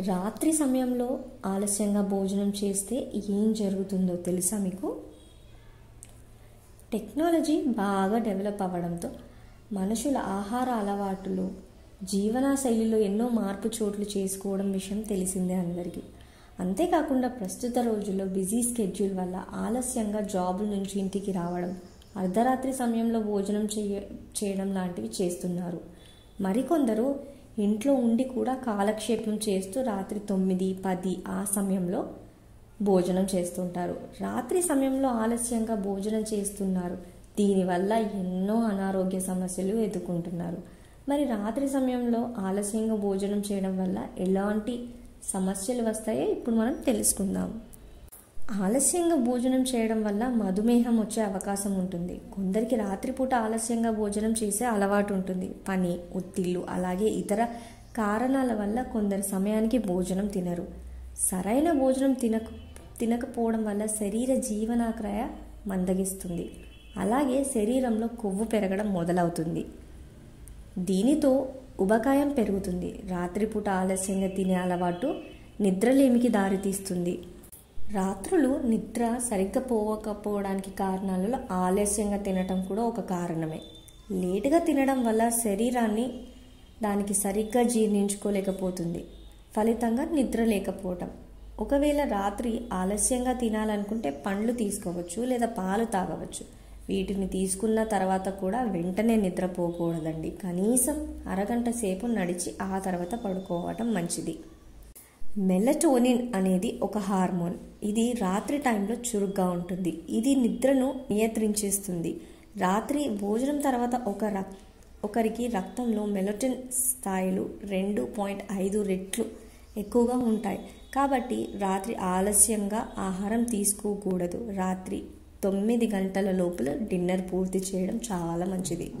రాత్రి సమయంలో ఆలస్యంగా భోజనం చేస్తే ఏం జరుగుతుందో తెలుసా మీకు? టెక్నాలజీ బాగా డెవలప్ అవ్వడంతో మనుషుల ఆహార అలవాటులు జీవన శైలిలో ఎన్నో మార్పు చోట్లు చేసుకోవడం విషయం తెలిసిందే అందరికీ. అంతేకాకుండా ప్రస్తుత రోజుల్లో బిజీ స్కెడ్యూల్ వల్ల ఆలస్యంగా జాబుల నుంచి ఇంటికి రావడం అర్ధరాత్రి సమయంలో భోజనం చేయ చేయడం లాంటివి చేస్తున్నారు. మరికొందరు ఇంట్లో ఉండి కూడా కాలక్షేపం చేస్తూ రాత్రి తొమ్మిది పది ఆ సమయంలో భోజనం చేస్తుంటారు. రాత్రి సమయంలో ఆలస్యంగా భోజనం చేస్తున్నారు. దీనివల్ల ఎన్నో అనారోగ్య సమస్యలు ఎదుర్కొంటున్నారు. మరి రాత్రి సమయంలో ఆలస్యంగా భోజనం చేయడం వల్ల ఎలాంటి సమస్యలు వస్తాయో ఇప్పుడు మనం తెలుసుకుందాం. ఆలస్యంగా భోజనం చేయడం వల్ల మధుమేహం వచ్చే అవకాశం ఉంటుంది. కొందరికి రాత్రిపూట ఆలస్యంగా భోజనం చేసే అలవాటు ఉంటుంది. పని ఒత్తిళ్ళు అలాగే ఇతర కారణాల వల్ల కొందరు సమయానికి భోజనం తినరు. సరైన భోజనం తినక తినకపోవడం వల్ల శరీర జీవనాక్రయ మందగిస్తుంది. అలాగే శరీరంలో కొవ్వు పెరగడం మొదలవుతుంది. దీనితో ఉబకాయం పెరుగుతుంది. రాత్రిపూట ఆలస్యంగా తినే అలవాటు నిద్రలేమికి దారితీస్తుంది. రాత్రులు నిద్ర సరిగ్గా పోవకపోవడానికి కారణాలలో ఆలస్యంగా తినటం కూడా ఒక కారణమే. లేటుగా తినడం వల్ల శరీరాన్ని దానికి సరిగ్గా జీర్ణించుకోలేకపోతుంది. ఫలితంగా నిద్ర లేకపోవటం. ఒకవేళ రాత్రి ఆలస్యంగా తినాలనుకుంటే పండ్లు తీసుకోవచ్చు లేదా పాలు తాగవచ్చు. వీటిని తీసుకున్న తర్వాత కూడా వెంటనే నిద్రపోకూడదండి. కనీసం అరగంట సేపు నడిచి ఆ తర్వాత పడుకోవటం మంచిది. మెలటోనిన్ అనేది ఒక హార్మోన్. ఇది రాత్రి టైంలో చురుగ్గా ఉంటుంది. ఇది నిద్రను నియంత్రించేస్తుంది. రాత్రి భోజనం తర్వాత ఒక రక్ ఒకరికి రక్తంలో మెలటిన్ స్థాయిలు రెండు పాయింట్ ఐదు రెట్లు ఎక్కువగా ఉంటాయి. కాబట్టి రాత్రి ఆలస్యంగా ఆహారం తీసుకోకూడదు. రాత్రి తొమ్మిది గంటల లోపల డిన్నర్ పూర్తి చేయడం చాలా మంచిది.